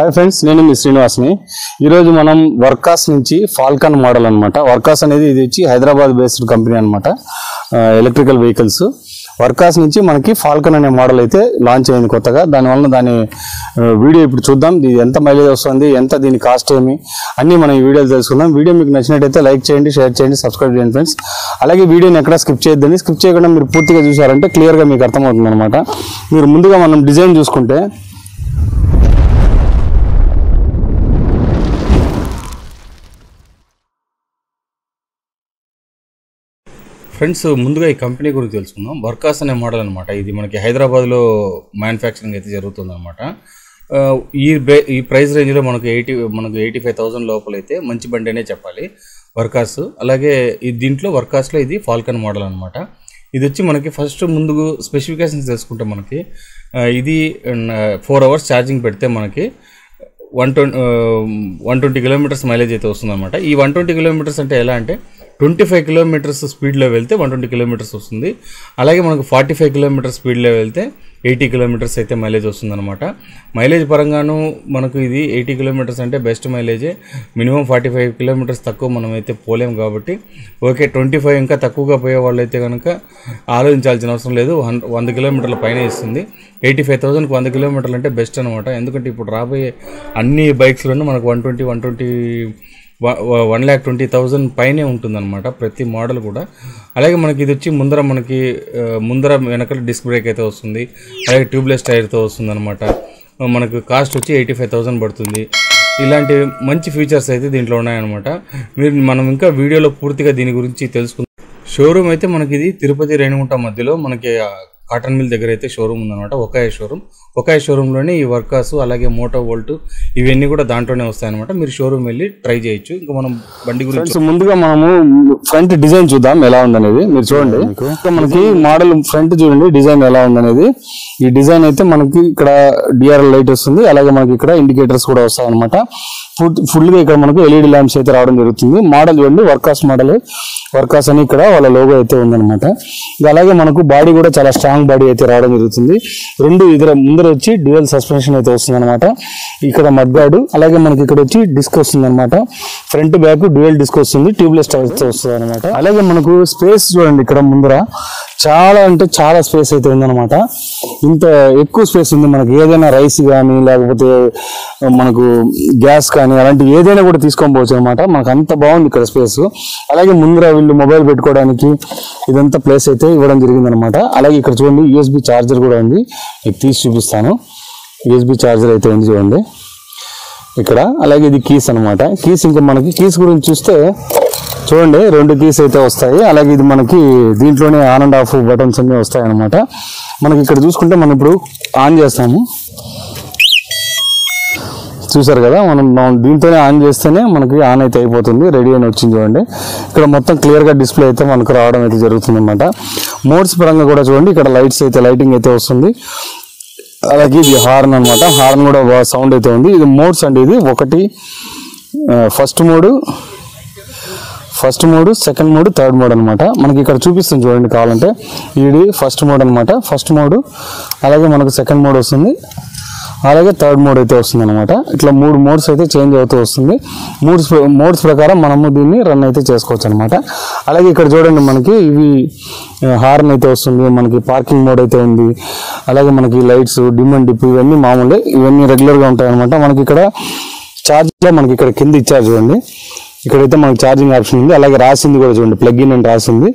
Hi friends నేను మీ శ్రీనివాస్ని. ఈరోజు మనం వర్కాస్ నుంచి ఫాల్కన్ మోడల్ అనమాట వర్కాస్ అనేది ఇది వచ్చి హైదరాబాద్ బేస్డ్ కంపెనీ అనమాట ఎలక్ట్రికల్ వెహికల్స్. వర్కాస్ నుంచి మనకి ఫాల్కన్ అనే మోడల్ అయితే లాంచ్ అయింది కొత్తగా. దానివల్ల దాని వీడియో ఇప్పుడు చూద్దాం. ఇది ఎంత మైలేజ్ వస్తుంది ఎంత దీని కాస్ట్ ఏమి అన్నీ మనం ఈ వీడియోలు తెలుసుకుందాం. వీడియో మీకు నచ్చినట్టయితే లైక్ చేయండి షేర్ చేయండి సబ్స్క్రైబ్ చేయండి ఫ్రెండ్స్ అలాగే వీడియోని ఎక్కడ స్కిప్ చేయొద్దని స్కిప్ చేయకుండా మీరు పూర్తిగా చూసారంటే క్లియర్గా మీకు అర్థమవుతుంది అనమాట మీరు ముందుగా మనం డిజైన్ చూసుకుంటే ఫ్రెండ్స్ ముందుగా ఈ కంపెనీ గురించి తెలుసుకుందాం. వర్కాస్ అనే మోడల్ అనమాట ఇది మనకి హైదరాబాద్లో మ్యానుఫ్యాక్చరింగ్ అయితే జరుగుతుంది అనమాట ఈ ఈ ప్రైస్ రేంజ్లో మనకు ఎయిటీ మనకు ఎయిటీ ఫైవ్ థౌసండ్ లోపల అయితే మంచి బండి అనే చెప్పాలి వర్కాస్. అలాగే ఈ దీంట్లో వర్కాస్లో ఇది ఫాల్కన్ మోడల్ అనమాట ఇది వచ్చి మనకి ఫస్ట్ ముందు స్పెసిఫికేషన్స్ తెలుసుకుంటే మనకి ఇది ఫోర్ అవర్స్ ఛార్జింగ్ పెడితే మనకి one twenty one twenty kilometres mileage అయితే వస్తుందన్నమాట. ఈ వన్ ట్వంటీ కిలోమీటర్స్ అంటే ఎలా అంటే ట్వంటీ ఫైవ్ కిలోమీటర్స్ స్పీడ్లో వెళ్తే వన్ ట్వంటీ కిలోమీటర్స్ వస్తుంది. అలాగే మనకు ఫార్టీ ఫైవ్ కిలోమీటర్స్ స్పీడ్లో వెళ్తే ఎయిటీ కిలోమీటర్స్ అయితే మైలేజ్ వస్తుందన్నమాట. మైలేజ్ పరంగాను మనకు ఇది ఎయిటీ కిలోమీటర్స్ అంటే బెస్ట్ మైలేజే. మినిమం ఫార్టీ ఫైవ్ కిలోమీటర్స్ తక్కువ మనం అయితే పోలేం కాబట్టి. ఓకే ట్వంటీ ఫైవ్ ఇంకా తక్కువగా పోయే వాళ్ళు అయితే కనుక ఆలోచించాల్సిన అవసరం లేదు. వన్ వంద కిలోమీటర్ల పైన ఇస్తుంది. ఎయిటీ ఫైవ్ థౌసండ్కి వంద కిలోమీటర్లు అంటే బెస్ట్ అనమాట ఎందుకంటే ఇప్పుడు రాబోయే అన్ని బైక్స్లోనూ మనకు one twenty one twenty one lakh twenty thousand పైనే ఉంటుందన్నమాట ప్రతి మోడల్ కూడా. అలాగే మనకి ఇది వచ్చి ముందర మనకి ముందర వెనకాల డిస్క్ బ్రేక్ అయితే వస్తుంది. అలాగే ట్యూబ్లెస్ టైర్తో వస్తుంది అనమాట మనకు కాస్ట్ వచ్చి ఎయిటీ ఫైవ్ థౌజండ్ పడుతుంది. ఇలాంటి మంచి ఫీచర్స్ అయితే దీంట్లో ఉన్నాయన్నమాట. మీరు మనం ఇంకా వీడియోలో పూర్తిగా దీని గురించి తెలుసుకుందాం. షోరూమ్ అయితే మనకి ఇది తిరుపతి రేణిగుంట మధ్యలో మనకి కాటన్ మిల్ దగ్గర అయితే షోరూమ్ ఉందన్నమాట. ఒకాయ షోరూమ్ ఒకాయ షోరూంలోనే ఈ వర్కాస్ అలాగే మోటో వోల్ట్ ఇవన్నీ కూడా దాంట్లోనే వస్తాయన్నమాట. మీరు షోరూమ్ వెళ్ళి ట్రై చేయొచ్చు. ఇంకా మనం బండి గురించి ముందుగా మనము ఫ్రంట్ డిజైన్ చూద్దాం ఎలా ఉందనేది. మీరు చూడండి. ఇంకా మనకి మోడల్ ఫ్రంట్ చూడండి డిజైన్ ఎలా ఉందనేది. ఈ డిజైన్ అయితే మనకి ఇక్కడ డిఆర్ఎల్ లైట్ వస్తుంది. అలాగే మనకి ఇక్కడ ఇండికేటర్స్ కూడా వస్తాయి అనమాట ఫుల్గా ఇక్కడ మనకు ఎల్ఈడి ల్యాంప్స్ అయితే రావడం జరుగుతుంది. మోడల్ చూడండి వర్కాస్ మోడల్. వర్కాస్ అని ఇక్కడ వాళ్ళ లోగో అయితే ఉందన్నమాట. ఇంకా అలాగే మనకు బాడీ కూడా చాలా స్ట్రాంగ్ బాడీ అయితే రావడం జరుగుతుంది. రెండు ఇద్దరు ముందర వచ్చి డ్యూయల్ సస్పెన్షన్ అయితే వస్తుంది అనమాట ఇక్కడ మడ్గాడు అలాగే మనకి ఇక్కడ వచ్చి డిస్క్ వస్తుంది అనమాట ఫ్రంట్ బ్యాక్ డ్యూయల్ డిస్క్ వస్తుంది. ట్యూబ్లెస్ టైర్స్ వస్తుంది అనమాట అలాగే మనకు స్పేస్ చూడండి ఇక్కడ ముందర. చాలా అంటే చాలా స్పేస్ అయితే ఉందన్నమాట. ఇంత ఎక్కువ స్పేస్ ఉంది మనకి. ఏదైనా రైస్ కానీ లేకపోతే మనకు గ్యాస్ కానీ అలాంటి ఏదైనా కూడా తీసుకొని పోవచ్చు అనమాట మనకు అంత బాగుంది ఇక్కడ స్పేస్ అలాగే ముందర వీళ్ళు మొబైల్ పెట్టుకోవడానికి ఇదంతా ప్లేస్ అయితే ఇవ్వడం జరిగిందనమాట అలాగే ఇక్కడ చూడండి యూఎస్బి ఛార్జర్ కూడా ఉంది. మీకు తీసి చూపిస్తాను. యూఎస్బి ఛార్జర్ అయితే ఉంది చూడండి. ఇక్కడ అలాగే ఇది కీస్ అన్నమాట. కీస్ ఇంకా మనకి కీస్ గురించి చూస్తే చూడండి రెండు కీస్ అయితే వస్తాయి. అలాగే ఇది మనకి దీంట్లోనే ఆన్ అండ్ ఆఫ్ బటన్స్ అన్ని వస్తాయి అనమాట మనకి ఇక్కడ చూసుకుంటే మనం ఇప్పుడు ఆన్ చేస్తాము. చూసారు కదా మనం మనం దీంతోనే ఆన్ చేస్తేనే మనకి ఆన్ అయితే అయిపోతుంది రెడీ అని వచ్చింది చూడండి. ఇక్కడ మొత్తం క్లియర్గా డిస్ప్లే అయితే మనకు రావడం అయితే జరుగుతుంది అనమాట మోడ్స్ పరంగా కూడా చూడండి ఇక్కడ లైట్స్ అయితే లైటింగ్ అయితే వస్తుంది. అలాగే ఇది హార్న్ అనమాట హార్న్ కూడా సౌండ్ అయితే ఉంది. ఇది మోడ్స్ అండి ఇది ఒకటి first mode first mode second mode third mode అనమాట మనకి ఇక్కడ చూపిస్తుంది చూడండి కావాలంటే. ఇది ఫస్ట్ మోడ్ అనమాట ఫస్ట్ మోడ్ అలాగే మనకు సెకండ్ మోడ్ వస్తుంది. అలాగే థర్డ్ మోడ్ అయితే వస్తుంది అనమాట ఇట్లా మూడు మోడ్స్ అయితే చేంజ్ అవుతూ వస్తుంది. మూడ్స్ మోడ్స్ ప్రకారం మనము దీన్ని రన్ అయితే చేసుకోవచ్చు అనమాట అలాగే ఇక్కడ చూడండి మనకి ఇవి హార్న్ అయితే వస్తుంది. మనకి పార్కింగ్ మోడ్ అయితే ఉంది. అలాగే మనకి లైట్స్ డిమ్ అండ్ డిప్ ఇవన్నీ మామూలే. ఇవన్నీ రెగ్యులర్గా ఉంటాయి అనమాట మనకి ఇక్కడ ఛార్జ్లో మనకి ఇక్కడ కింద ఇచ్చారు చూడండి. ఇక్కడైతే మనకి ఛార్జింగ్ ఆప్షన్ ఉంది. అలాగే రాసింది కూడా చూడండి. ప్లగ్ ఇన్ అని రాసింది.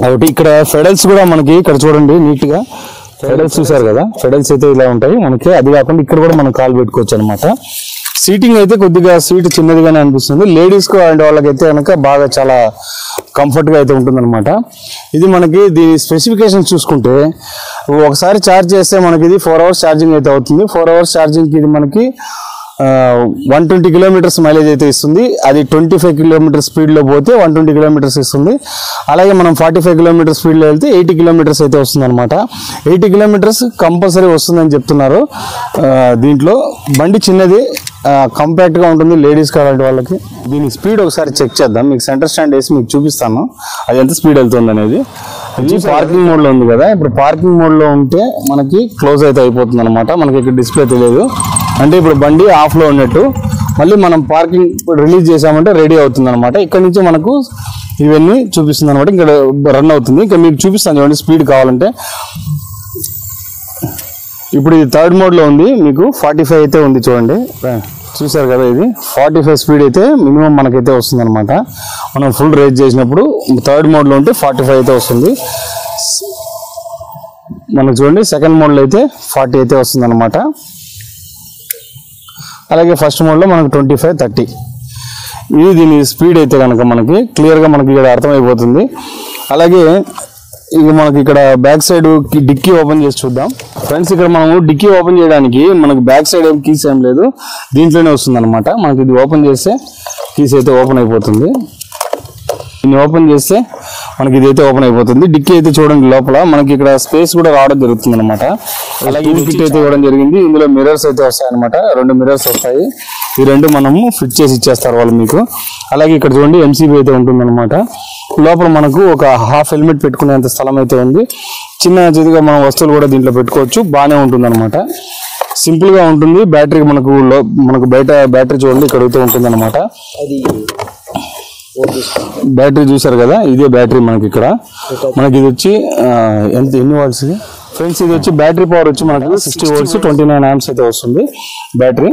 కాబట్టి ఇక్కడ ఫెడల్స్ కూడా మనకి ఇక్కడ చూడండి నీట్గా ఫెడల్స్ చూసారు కదా? ఫెడల్స్ అయితే ఇలా ఉంటాయి. మనకి అది కాకుండా ఇక్కడ కూడా మనం కాల్ పెట్టుకోవచ్చు అనమాట సీటింగ్ అయితే కొద్దిగా సీట్ చిన్నదిగానే అనిపిస్తుంది. లేడీస్కు అలాంటి వాళ్ళకైతే కనుక బాగా చాలా కంఫర్ట్గా అయితే ఉంటుందన్నమాట. ఇది మనకి దీని స్పెసిఫికేషన్ చూసుకుంటే ఒకసారి ఛార్జ్ చేస్తే మనకి ఇది ఫోర్ అవర్స్ ఛార్జింగ్ అయితే అవుతుంది. ఫోర్ అవర్స్ ఛార్జింగ్కి ఇది మనకి వన్ ట్వంటీ కిలోమీటర్స్ మైలేజ్ అయితే ఇస్తుంది. అది ట్వంటీ ఫైవ్ కిలోమీటర్ స్పీడ్లో పోతే వన్ ట్వంటీ కిలోమీటర్స్ ఇస్తుంది. అలాగే మనం ఫార్టీ ఫైవ్ కిలోమీటర్ స్పీడ్లో వెళ్తే ఎయిటీ కిలోమీటర్స్ అయితే వస్తుంది అనమాట ఎయిటీ కిలోమీటర్స్ కంపల్సరీ వస్తుందని చెప్తున్నారు. దీంట్లో బండి చిన్నది కంపాక్ట్గా ఉంటుంది లేడీస్ అలాంటి వాళ్ళకి. దీని స్పీడ్ ఒకసారి చెక్ చేద్దాం. మీకు సెంటర్ స్టాండ్ వేసి మీకు చూపిస్తాను. అది ఎంత స్పీడ్ వెళ్తుంది అనేది. ఇది పార్కింగ్ మోడ్లో ఉంది కదా. ఇప్పుడు పార్కింగ్ మోడ్లో ఉంటే మనకి క్లోజ్ అయితే అయిపోతుంది అనమాట మనకి ఇక్కడ డిస్ప్లే తెలియదు. అంటే ఇప్పుడు బండి ఆఫ్లో ఉన్నట్టు మళ్ళీ మనం పార్కింగ్ రిలీజ్ చేసామంటే రెడీ అవుతుంది అనమాట ఇక్కడ నుంచి మనకు ఇవన్నీ చూపిస్తుంది అనమాట ఇక్కడ రన్ అవుతుంది. ఇంకా మీకు చూపిస్తాను చూడండి స్పీడ్ కావాలంటే. ఇప్పుడు ఇది థర్డ్ మోడ్లో ఉంది. మీకు ఫార్టీ ఫైవ్ అయితే ఉంది చూడండి. చూసారు కదా ఇది? ఫార్టీ ఫైవ్ స్పీడ్ అయితే మినిమం మనకైతే వస్తుంది అనమాట మనం ఫుల్ రేజ్ చేసినప్పుడు థర్డ్ మోడ్లో ఉంటే ఫార్టీ ఫైవ్ అయితే వస్తుంది. మనకు చూడండి సెకండ్ మోడ్లో అయితే ఫార్టీ అయితే వస్తుంది అనమాట అలాగే ఫస్ట్ మోడ్లో మనకు ట్వంటీ ఫైవ్ థర్టీ ఇది దీని స్పీడ్ అయితే కనుక మనకి క్లియర్గా మనకి ఇక్కడ అర్థమైపోతుంది. అలాగే ఇక మనకి ఇక్కడ బ్యాక్ సైడ్ డిక్కీ ఓపెన్ చేసి చూద్దాం. ఫ్రెండ్స్ ఇక్కడ మనము డిక్కీ ఓపెన్ చేయడానికి మనకు బ్యాక్ సైడ్ ఏం కీస్ ఏం లేదు. దీంట్లోనే వస్తుంది అనమాట మనకి ఇది ఓపెన్ చేస్తే కీస్ అయితే ఓపెన్ అయిపోతుంది. దీన్ని ఓపెన్ చేస్తే మనకి ఇది అయితే ఓపెన్ అయిపోతుంది. డిక్కీ అయితే చూడండి లోపల. మనకి ఇక్కడ స్పేస్ కూడా రావడం జరుగుతుంది అనమాట అలాగే ఇది కిట్ అయితే ఇవ్వడం జరిగింది. ఇందులో మిరర్స్ అయితే వస్తాయి అనమాట రెండు మిరర్స్ వస్తాయి. ఈ రెండు మనము ఫిట్ చేసి ఇచ్చేస్తారు వాళ్ళు మీకు. అలాగే ఇక్కడ చూడండి ఎంసీబీ అయితే ఉంటుంది అనమాట లోపల మనకు ఒక హాఫ్ హెల్మెట్ పెట్టుకునేంత స్థలం అయితే ఉంది. చిన్న చిన్నగా మనం వస్తువులు కూడా దీంట్లో పెట్టుకోవచ్చు. బాగానే ఉంటుంది అనమాట సింపుల్గా ఉంటుంది. బ్యాటరీ మనకు లో- మనకు బయట బ్యాటరీ చూడండి ఇక్కడ అయితే ఉంటుంది అనమాట అది బ్యాటరీ చూసారు కదా? ఇదే బ్యాటరీ మనకి ఇక్కడ మనకి ఇది వచ్చి ఎంత ఎన్ని వాట్స్ ఫ్రెండ్స్ ఇది వచ్చి బ్యాటరీ పవర్ వచ్చి మనకు sixty watts twenty nine amps అయితే వస్తుంది బ్యాటరీ.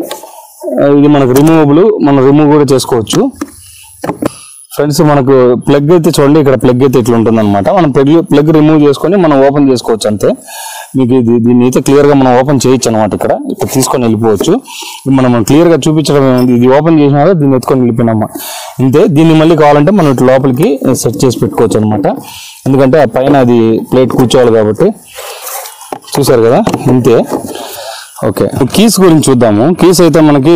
ఇది మనకు రిమూవబుల్ మనం రిమూవ్ కూడా చేసుకోవచ్చు. ఫ్రెండ్స్ మనకు ప్లగ్ అయితే చూడండి ఇక్కడ ప్లగ్ అయితే ఇట్లా ఉంటుంది అనమాట మనం ప్లగ్ ప్లగ్ రిమూవ్ చేసుకొని మనం ఓపెన్ చేసుకోవచ్చు అంతే. మీకు ఇది దీన్ని అయితే క్లియర్గా మనం ఓపెన్ చేయొచ్చు అనమాట ఇక్కడ. ఇక్కడ తీసుకొని వెళ్ళిపోవచ్చు. మనం క్లియర్గా చూపించడం ఇది ఓపెన్ చేసినా కూడా దీన్ని ఎత్తుకొని వెళ్ళిపోయినామా? అంతే దీన్ని మళ్ళీ కావాలంటే మనం ఇట్లా లోపలికి సెట్ చేసి పెట్టుకోవచ్చు అనమాట ఎందుకంటే ఆ పైన అది ప్లేట్ కూర్చోవాలి కాబట్టి. చూసారు కదా? ఇంతే. ఓకే. కీస్ గురించి చూద్దాము. కీస్ అయితే మనకి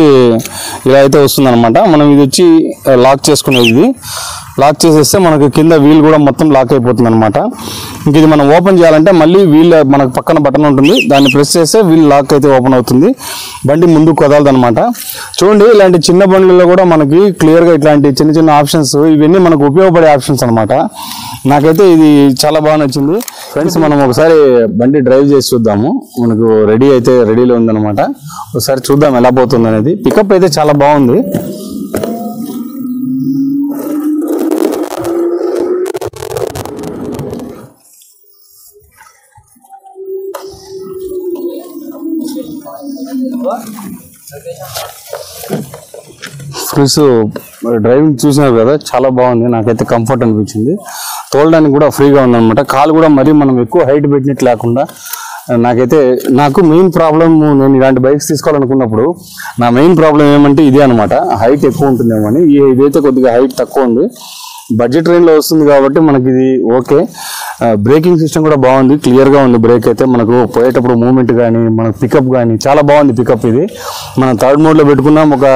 ఇలా అయితే వస్తుందనమాట మనం ఇది వచ్చి లాక్ చేసుకునేది. లాక్ చేసేస్తే మనకి కింద వీల్ కూడా మొత్తం లాక్ అయిపోతుంది అనమాట ఇంక ఇది మనం ఓపెన్ చేయాలంటే మళ్ళీ వీల్ మనకు పక్కన బటన్ ఉంటుంది. దాన్ని ప్రెస్ చేస్తే వీల్ లాక్ అయితే ఓపెన్ అవుతుంది. బండి ముందుకు కదలదనమాట చూడండి ఇలాంటి చిన్న బండ్లలో కూడా మనకి క్లియర్గా ఇట్లాంటి చిన్న చిన్న ఆప్షన్స్ ఇవన్నీ మనకు ఉపయోగపడే ఆప్షన్స్ అనమాట నాకైతే ఇది చాలా బాగా నచ్చింది. ఫ్రెండ్స్ మనం ఒకసారి బండి డ్రైవ్ చేసి చూద్దాము. మనకు రెడీ అయితే రెడీలో ఉందన్నమాట. ఒకసారి చూద్దాం ఎలా పోతుంది అనేది పికప్ అయితే చాలా బాగుంది. ఫ్రెండ్స్ డ్రైవింగ్ చూసినారు కదా చాలా బాగుంది. నాకైతే కంఫర్ట్ అనిపించింది. తోలడానికి కూడా ఫ్రీగా ఉందన్నమాట. కాలు కూడా మరీ మనం ఎక్కువ హైట్ పెట్టినట్టు లేకుండా నాకైతే నాకు మెయిన్ ప్రాబ్లం నేను ఇలాంటి బైక్స్ తీసుకోవాలనుకున్నప్పుడు నా మెయిన్ ప్రాబ్లం ఏమంటే ఇదే అనమాట హైట్ ఎక్కువ ఉంటుందేమో అని. ఇదైతే కొద్దిగా హైట్ తక్కువ ఉంది. బడ్జెట్ రేంజ్లో వస్తుంది కాబట్టి మనకి ఇది ఓకే. బ్రేకింగ్ సిస్టమ్ కూడా బాగుంది. క్లియర్గా ఉంది బ్రేక్ అయితే. మనకు పోయేటప్పుడు మూమెంట్ కానీ మన పికప్ కానీ చాలా బాగుంది పికప్ ఇది. మనం థర్డ్ మోడ్లో పెట్టుకున్నాం. ఒక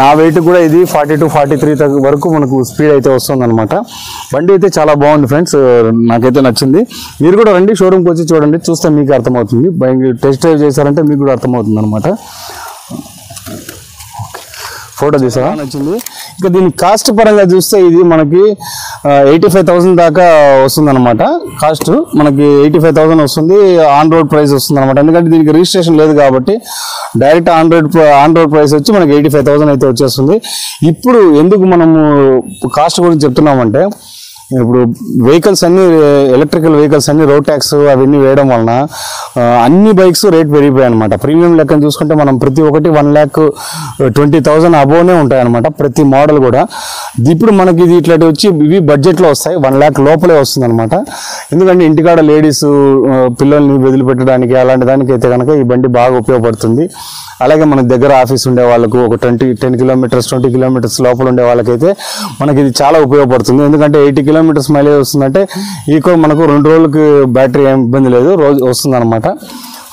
నా వెయిట్ కూడా ఇది ఫార్టీ టు ఫార్టీ త్రీ వరకు మనకు స్పీడ్ అయితే వస్తుంది అనమాట బండి అయితే చాలా బాగుంది ఫ్రెండ్స్. నాకైతే నచ్చింది. మీరు కూడా రండి. షోరూమ్కి వచ్చి చూడండి. చూస్తే మీకు అర్థమవుతుంది. బైక్ టెస్ట్ డ్రైవ్ చేశారంటే మీకు కూడా అర్థమవుతుంది అనమాట ఫోటో తీసావా నచ్చింది. ఇంకా దీని కాస్ట్ పరంగా చూస్తే ఇది మనకి ఎయిటీ ఫైవ్ థౌసండ్ దాకా వస్తుంది అనమాట కాస్ట్ మనకి ఎయిటీ ఫైవ్ థౌసండ్ వస్తుంది. ఆన్ రోడ్ ప్రైస్ వస్తుంది అనమాట ఎందుకంటే దీనికి రిజిస్ట్రేషన్ లేదు కాబట్టి direct on road on road price వచ్చి మనకి ఎయిటీ ఫైవ్ థౌసండ్ అయితే వచ్చేస్తుంది. ఇప్పుడు ఎందుకు మనము కాస్ట్ గురించి చెప్తున్నామంటే ఇప్పుడు వెహికల్స్ అన్ని ఎలక్ట్రికల్ వెహికల్స్ అన్ని రోడ్ ట్యాక్స్ అవన్నీ వేయడం వలన అన్ని బైక్స్ రేట్ పెరిగిపోయాయి అనమాట ప్రీమియం లెక్కను చూసుకుంటే మనం ప్రతి ఒక్కటి వన్ ల్యాక్ ట్వంటీ థౌసండ్ అబోవ్నే ఉంటాయన్నమాట ప్రతి మోడల్ కూడా. ఇప్పుడు మనకి ఇది ఇట్లాంటి వచ్చి ఇవి బడ్జెట్లో వస్తాయి. వన్ ల్యాక్ లోపలే వస్తుంది అనమాట ఎందుకంటే ఇంటికాడ లేడీస్ పిల్లల్ని వదిలిపెట్టడానికి అలాంటి దానికి అయితే కనుక ఈ బండి బాగా ఉపయోగపడుతుంది. అలాగే మన దగ్గర ఆఫీస్ ఉండే వాళ్ళకు ఒక twenty ten kilometres twenty kilometres లోపల ఉండే వాళ్ళకైతే మనకి ఇది చాలా ఉపయోగపడుతుంది. ఎందుకంటే ఎయిటీ కిలోమీటర్స్ మైలేజ్ వస్తుందంటే ఈకో మనకు రెండు రోజులకు బ్యాటరీ ఏం ఇబ్బంది లేదు రోజు వస్తుందన్నమాట.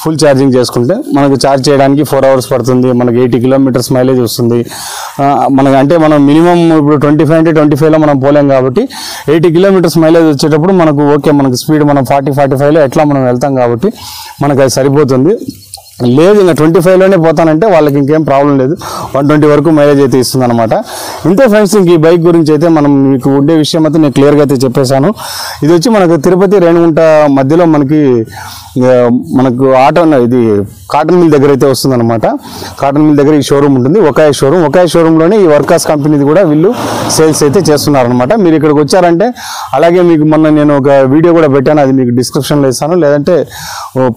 ఫుల్ ఛార్జింగ్ చేసుకుంటే మనకు ఛార్జ్ చేయడానికి ఫోర్ అవర్స్ పడుతుంది మనకి ఎయిటీ కిలోమీటర్స్ మైలేజ్ వస్తుంది. మనకంటే అంటే మనం మినిమం ఇప్పుడు ట్వంటీ ఫైవ్ అంటే ట్వంటీ ఫైవ్లో మనం పోలేం కాబట్టి ఎయిటీ కిలోమీటర్స్ మైలేజ్ వచ్చేటప్పుడు మనకు ఓకే మనకు స్పీడ్ మనం ఫార్టీ ఫార్టీ ఫైవ్లో ఎట్లా మనం వెళ్తాం కాబట్టి మనకు అది సరిపోతుంది. లేదు ఇంకా ట్వంటీ ఫైవ్లోనే పోతానంటే వాళ్ళకి ఇంకేం ప్రాబ్లం లేదు. వన్ ట్వంటీ వరకు మైలేజ్ అయితే ఇస్తుంది అనమాట ఇంతే ఫ్రెండ్స్ ఇంక ఈ బైక్ గురించి అయితే మనం మీకు ఉండే విషయం అయితే నేను క్లియర్గా అయితే చెప్పేశాను. ఇది వచ్చి మనకు తిరుపతి రేణుగుంట మధ్యలో మనకి మనకు ఆటో ఇది కాటన్ మిల్ దగ్గర అయితే వస్తుందన్నమాట. కాటన్ మిల్ దగ్గర ఈ షోరూమ్ ఉంటుంది. ఒకే షోరూమ్ ఒకాయ షోరూంలోనే ఈ వర్కర్స్ కంపెనీది కూడా వీళ్ళు సేల్స్ అయితే చేస్తున్నారనమాట మీరు ఇక్కడికి వచ్చారంటే అలాగే మీకు మొన్న నేను ఒక వీడియో కూడా పెట్టాను. అది మీకు డిస్క్రిప్షన్లో ఇస్తాను. లేదంటే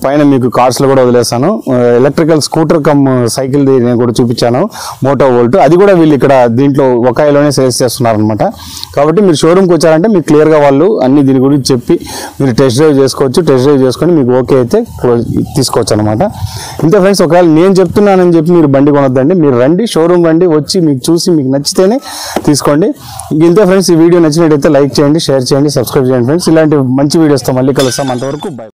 పైన మీకు కార్డ్స్లో కూడా వదిలేస్తాను. ఎలక్ట్రికల్ స్కూటర్ కమ్ సైకిల్ది నేను కూడా చూపించాను. మోటో వోల్ట్ అది కూడా వీళ్ళు ఇక్కడ దీంట్లో ఒకాయలోనే సేల్స్ చేస్తున్నారనమాట కాబట్టి మీరు షోరూమ్కి వచ్చారంటే మీకు క్లియర్గా వాళ్ళు అన్ని దీని గురించి చెప్పి మీరు టెస్ట్ డ్రైవ్ చేసుకోవచ్చు. టెస్ట్ డ్రైవ్ చేసుకొని మీకు ఓకే అయితే క్లోజ్ తీసుకోవచ్చు అనమాట ఇంతే ఫ్రెండ్స్ ఒకవేళ నేను చెప్తున్నానని చెప్పి మీరు బండి కొనొద్దండి. మీరు రండి షోరూమ్ రండి వచ్చి మీకు చూసి మీకు నచ్చితేనే తీసుకోండి. ఇంతే ఫ్రెండ్స్ ఈ వీడియో నచ్చినట్టయితే లైక్ చేయండి షేర్ చేయండి సబ్స్క్రైబ్ చేయండి ఫ్రెండ్స్. ఇలాంటి మంచి వీడియోస్తో మళ్ళీ కలుస్తాం. అంతవరకు బై.